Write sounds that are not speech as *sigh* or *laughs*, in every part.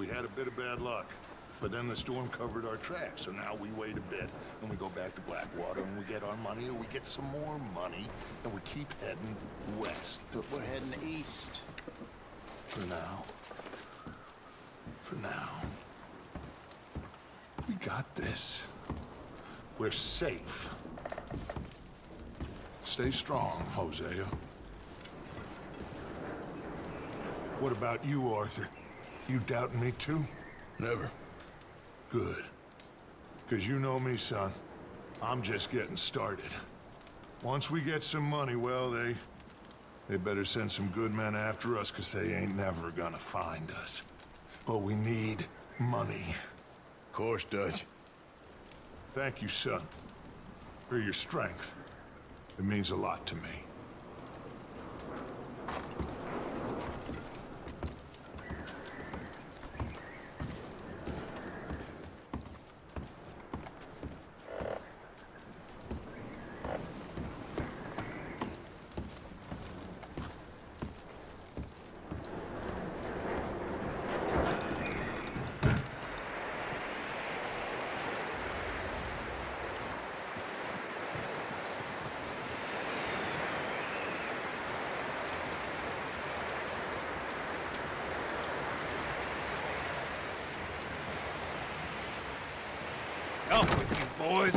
We had a bit of bad luck. But then the storm covered our tracks, so now we wait a bit, and we go back to Blackwater, and we get our money, or we get some more money, and we keep heading west. But we're heading east. For now. For now. We got this. We're safe. Stay strong, Hosea. What about you, Arthur? You doubting me too? Never. Good. Because you know me, son. I'm just getting started. Once we get some money, well, they... They better send some good men after us, because they ain't never gonna find us. But we need money. Of course, Dutch. Thank you, son. For your strength. It means a lot to me. Up with you boys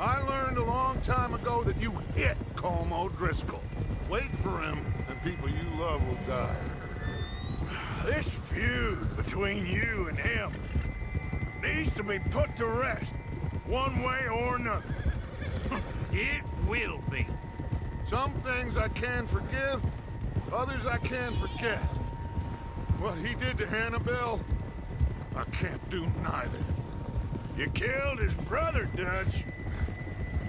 I learned a long time ago that you hit Colm O'Driscoll. Wait for him, and people you love will die. This feud between you and him needs to be put to rest, one way or another. *laughs* It will be. Some things I can forgive, others I can forget. What he did to Hannibal, I can't do neither. You killed his brother, Dutch.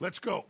Let's go.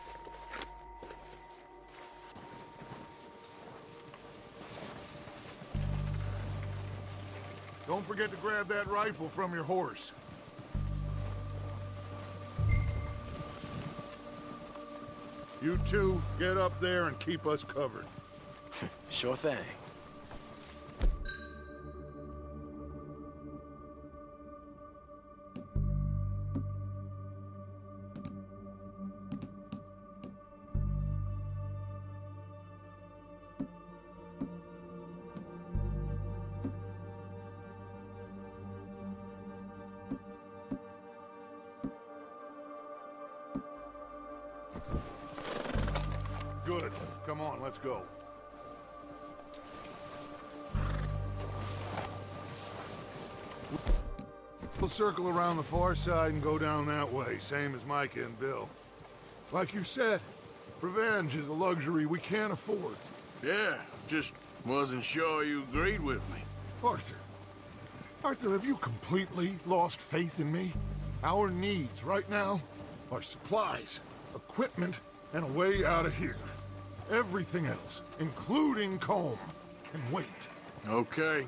Don't forget to grab that rifle from your horse. You two, get up there and keep us covered. *laughs* Sure thing. Circle around the far side and go down that way, same as Micah and Bill. Like you said, revenge is a luxury we can't afford. Yeah, just wasn't sure you agreed with me. Arthur. Arthur, have you completely lost faith in me? Our needs right now are supplies, equipment, and a way out of here. Everything else, including Colm, can wait. Okay.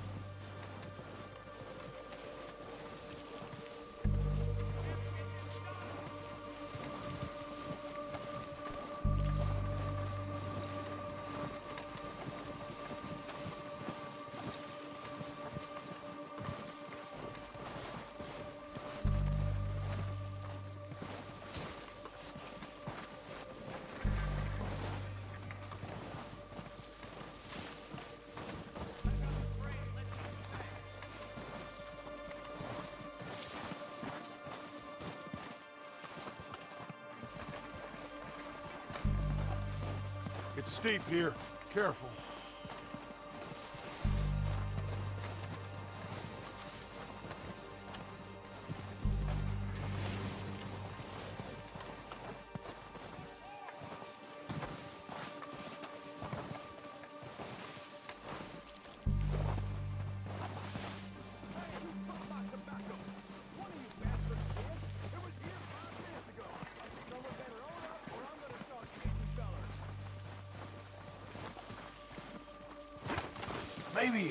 It's steep here. Careful.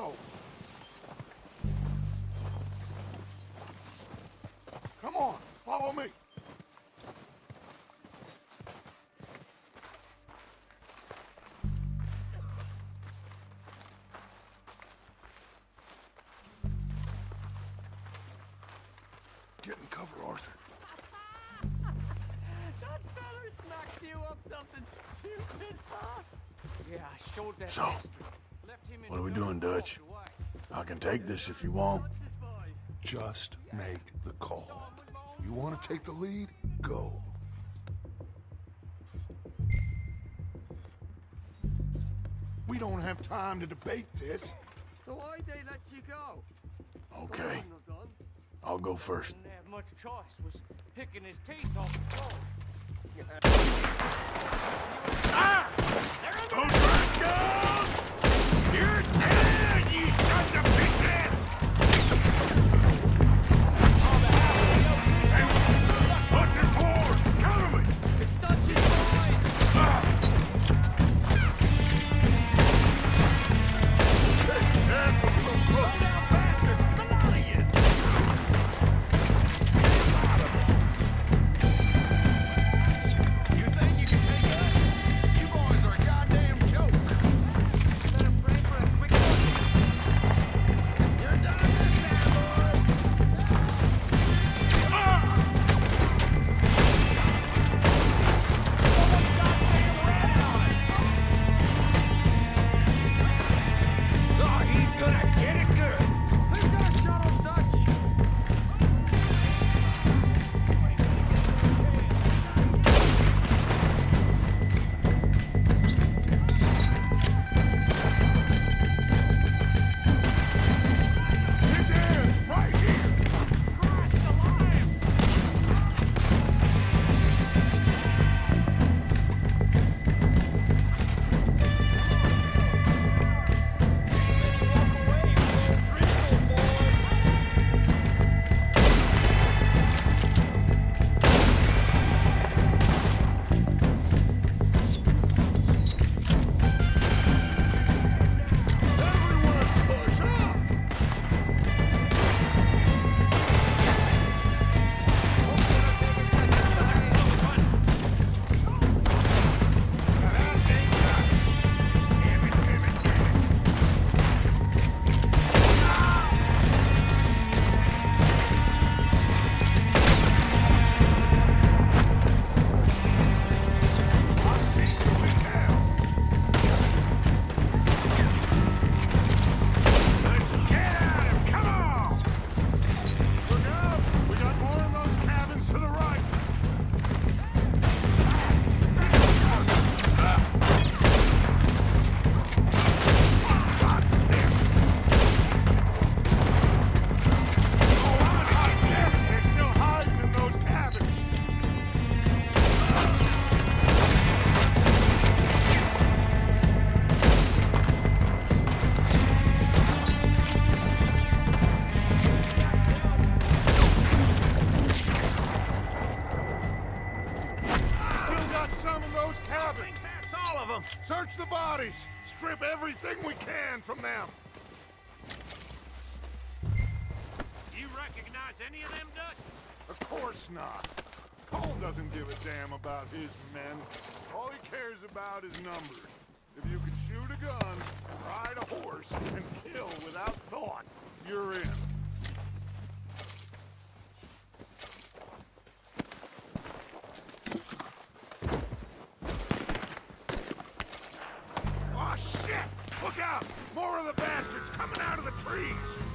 Stay. Come on, follow me. Get in cover, Arthur. *laughs* That feller smacked you up something stupid, huh? Yeah, I showed that So, what are we doing, Dutch? I can take this if you want. Just make the call. You want to take the lead? Go. We don't have time to debate this. So why'd they let you go? Okay, Wouldn't have done. I'll go first. Didn't have much choice. Was picking his teeth off the phone. Those rascals! You're dead, you sons of bitches! The. Strip everything we can from them. Do you recognize any of them, Dutch? Of course not. Colm doesn't give a damn about his men. All he cares about is numbers. If you can shoot a gun, ride a horse, and kill without thought, you're in. More of the bastards coming out of the trees!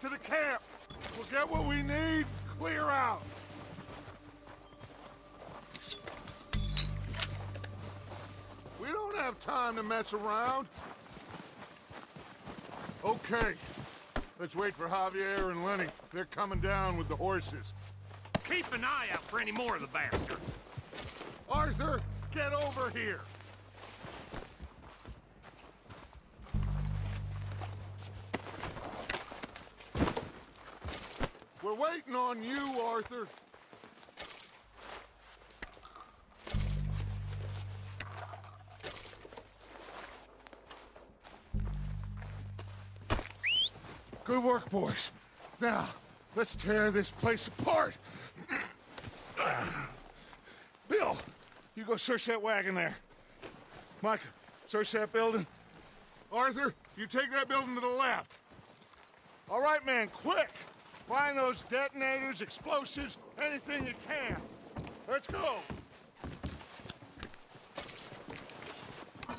Back to the camp! We'll get what we need, clear out! We don't have time to mess around. Okay. Let's wait for Javier and Lenny. They're coming down with the horses. Keep an eye out for any more of the bastards. Arthur, get over here! We're waiting on you, Arthur. Good work, boys. Now, let's tear this place apart. *clears throat* Bill, you go search that wagon there. Micah, search that building. Arthur, you take that building to the left. All right, man, quick! Find those detonators, explosives, anything you can. Let's go! What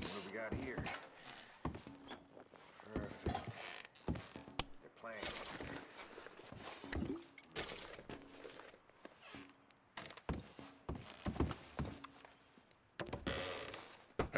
do we got here? Perfect. They're playing.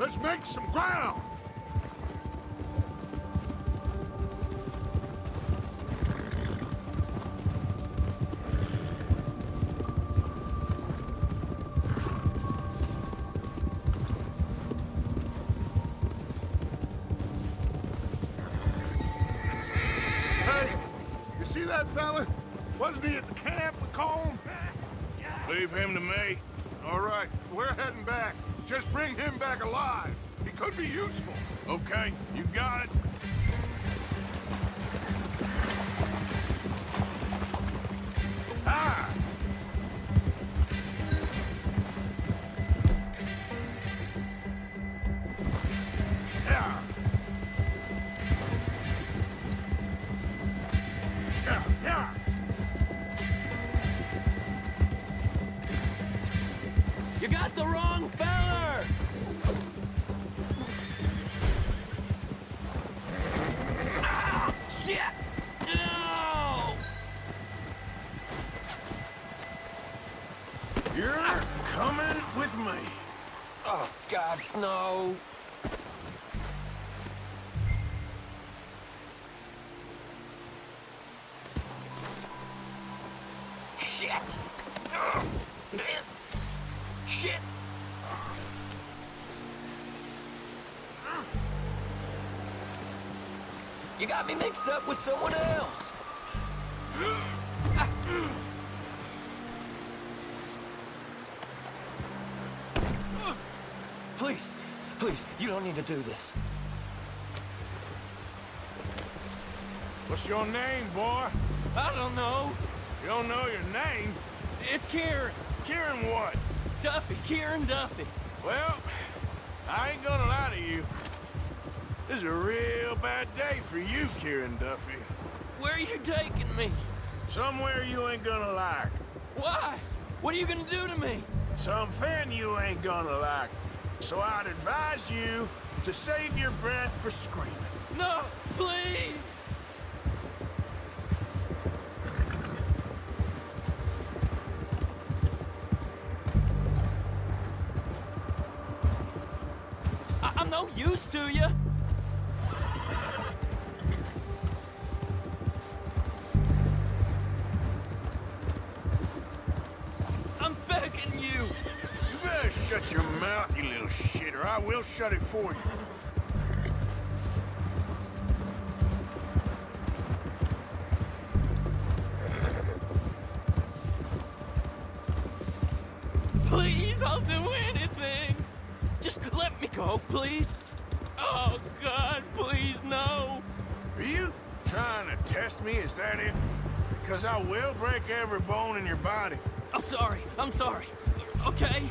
Let's make some ground. Hey, you see that fella? Wasn't he at the camp with? Leave him to me. All right, we're heading back. Just bring him back alive. He could be useful. Okay, you got it. No. Shit! Shit! You got me mixed up with someone else. Need to do this. What's your name, boy? I don't know. You don't know your name? It's Kieran. Kieran what? Duffy, Kieran Duffy. Well, I ain't gonna lie to you. This is a real bad day for you, Kieran Duffy. Where are you taking me? Somewhere you ain't gonna like. Why? What are you gonna do to me? Something you ain't gonna like. So I'd advise you to save your breath for screaming. No, please! I I'm no use to you. Shut your mouth, you little shitter. I will shut it for you. Please, I'll do anything. Just let me go, please. Oh, God, please, no. Are you trying to test me? Is that it? Because I will break every bone in your body. I'm sorry, I'm sorry. Okay?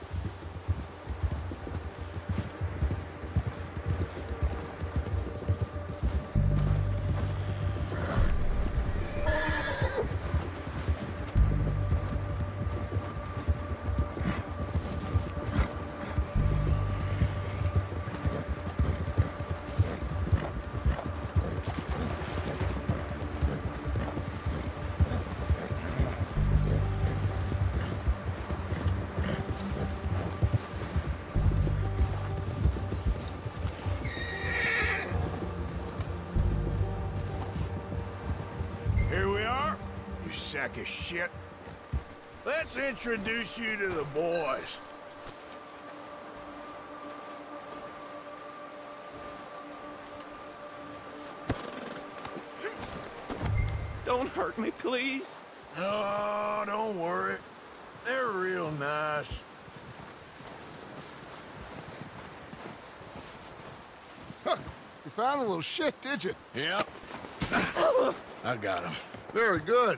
You sack of shit. Let's introduce you to the boys. Don't hurt me, please. Oh, don't worry. They're real nice. You found a little shit, did you? Yep. I got him. Very good.